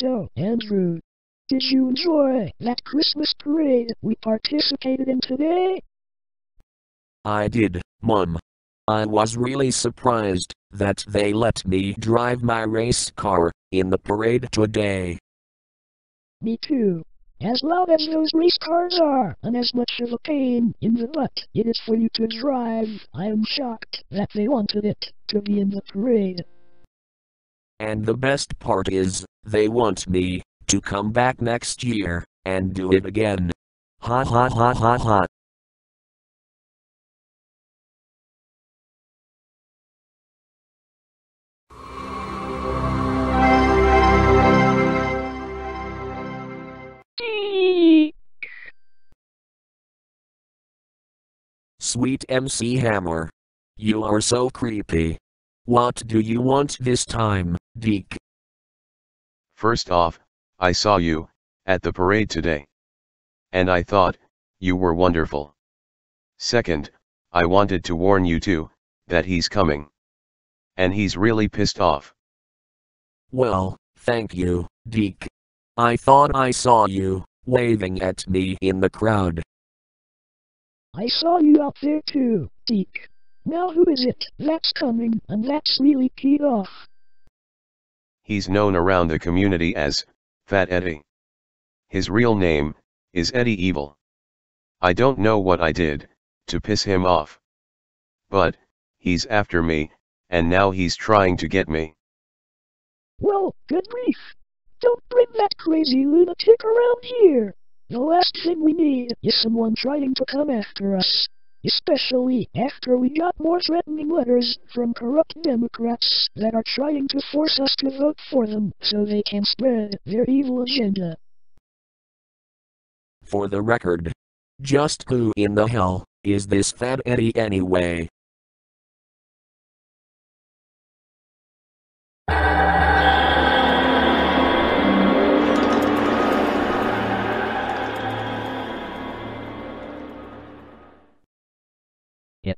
So, Andrew, did you enjoy that Christmas parade we participated in today? I did, Mum. I was really surprised that they let me drive my race car in the parade today. Me too. As loud as those race cars are, and as much of a pain in the butt it is for you to drive, I am shocked that they wanted it to be in the parade. And the best part is, they want me to come back next year and do it again. Ha ha ha ha ha. Sweet MC Hammer. You are so creepy. What do you want this time, Deke? First off, I saw you, at the parade today. And I thought, you were wonderful. Second, I wanted to warn you too, that he's coming. And he's really pissed off. Well, thank you, Deke. I thought I saw you, waving at me in the crowd. I saw you out there too, Deke. Now who is it that's coming and that's really keyed off? He's known around the community as, Fat Eddie. His real name, is Eddie Evil. I don't know what I did, to piss him off. But, he's after me, and now he's trying to get me. Well, good grief. Don't bring that crazy lunatic around here. The last thing we need is someone trying to come after us. Especially after we got more threatening letters from corrupt Democrats that are trying to force us to vote for them so they can spread their evil agenda. For the record. Just who in the hell is this Fat Eddie anyway?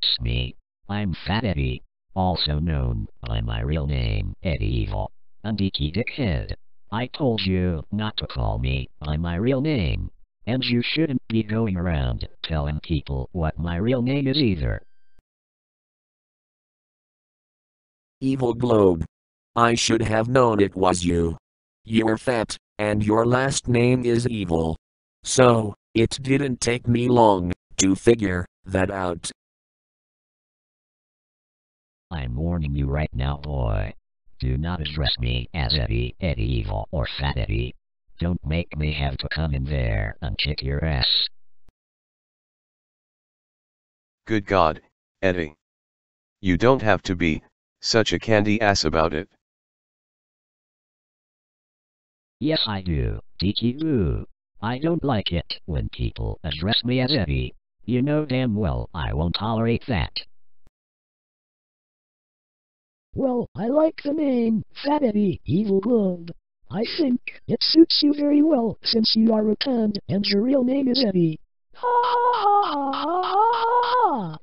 It's me. I'm Fat Eddie, also known by my real name, Eddie Evil, and Geeky Dickhead. I told you not to call me by my real name, and you shouldn't be going around telling people what my real name is either. Evil Globe. I should have known it was you. You're fat, and your last name is evil. So, it didn't take me long to figure that out. I'm warning you right now, boy. Do not address me as Eddie, Eddie Evil, or Fat Eddie. Don't make me have to come in there and kick your ass. Good God, Eddie. You don't have to be, such a candy ass about it. Yes, I do, Woo. I don't like it when people address me as Eddie. You know damn well I won't tolerate that. Well, I like the name Eddie Evil Globe. I think it suits you very well since you are a rotund and your real name is Eddie. Ha ha ha ha ha ha!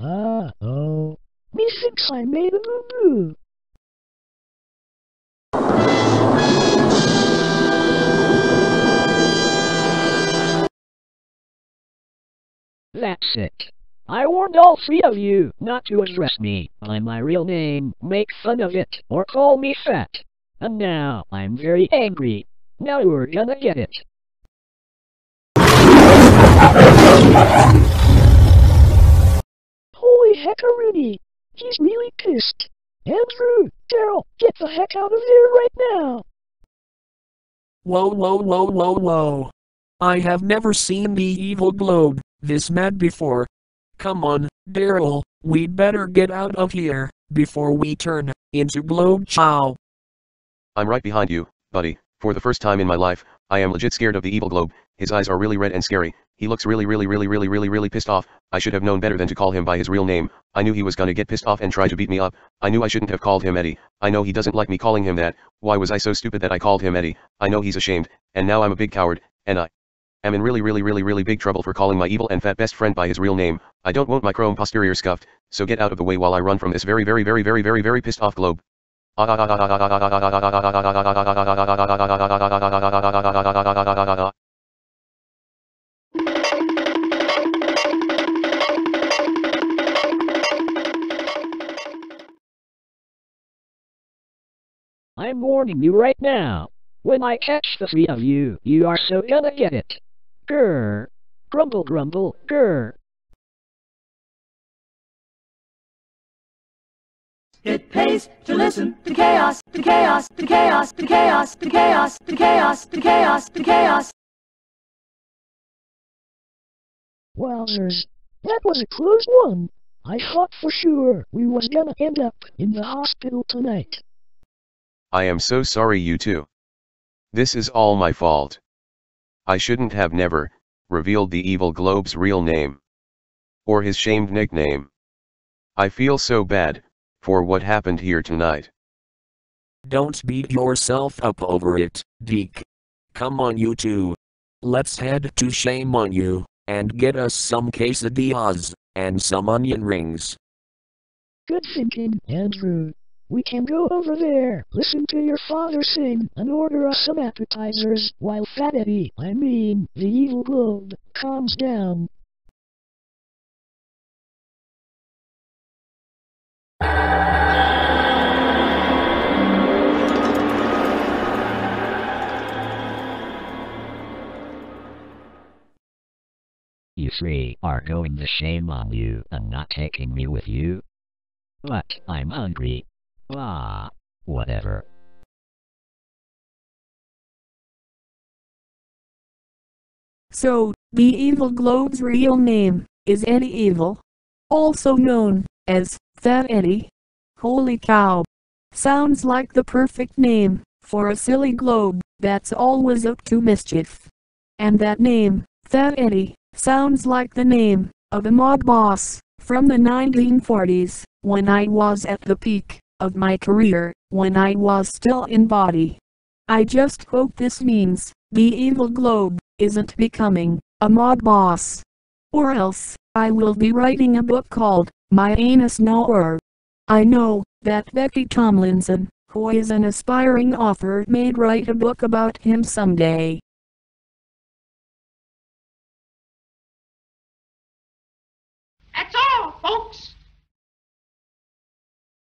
Uh oh. Methinks I made a boo That's it. I warned all three of you not to address me by my real name, make fun of it, or call me fat. And now I'm very angry. Now you're gonna get it. Holy heckaroonie! He's really pissed. Andrew, Daryl, get the heck out of here right now! Whoa, whoa, whoa, whoa, whoa. I have never seen the evil globe this mad before. Come on, Daryl, we'd better get out of here before we turn into Globe Chow. I'm right behind you, buddy. For the first time in my life, I am legit scared of the evil globe. His eyes are really red and scary. He looks really, really, really, really, really, really pissed off. I should have known better than to call him by his real name. I knew he was gonna get pissed off and try to beat me up. I knew I shouldn't have called him Eddie. I know he doesn't like me calling him that. Why was I so stupid that I called him Eddie? I know he's ashamed, and now I'm a big coward, and I. am in really really really really big trouble for calling my evil and fat best friend by his real name. I don't want my chrome posterior scuffed, so get out of the way while I run from this very very very very very very pissed off globe. I'm warning you right now. When I catch the three of you, you are so gonna get it. Grr. Grumble grumble, grr. It pays to listen to chaos, to chaos, to chaos, to chaos, to chaos, to chaos, to chaos, to chaos. Wowzers. That was a close one. I thought for sure we was gonna end up in the hospital tonight. I am so sorry you two. This is all my fault. I shouldn't have never revealed the evil globe's real name. Or his shamed nickname. I feel so bad for what happened here tonight. Don't beat yourself up over it, Deke. Come on, you two. Let's head to Shame on You and get us some quesadillas and some onion rings. Good thinking, Andrew. We can go over there, listen to your father sing, and order us some appetizers, while Fat I mean, the evil globe, calms down. You three are going to shame on you and not taking me with you? But I'm hungry. Ah, whatever. So, the Evil Globe's real name is Eddie Evil, also known as Fat Eddie. Holy cow! Sounds like the perfect name for a silly globe that's always up to mischief. And that name, Fat Eddie, sounds like the name of a mob boss from the 1940s when I was at the peak of my career, when I was still in body. I just hope this means the evil globe isn't becoming a mod boss. Or else, I will be writing a book called My Anus Knower. I know that Becky Tomlinson, who is an aspiring author, may write a book about him someday.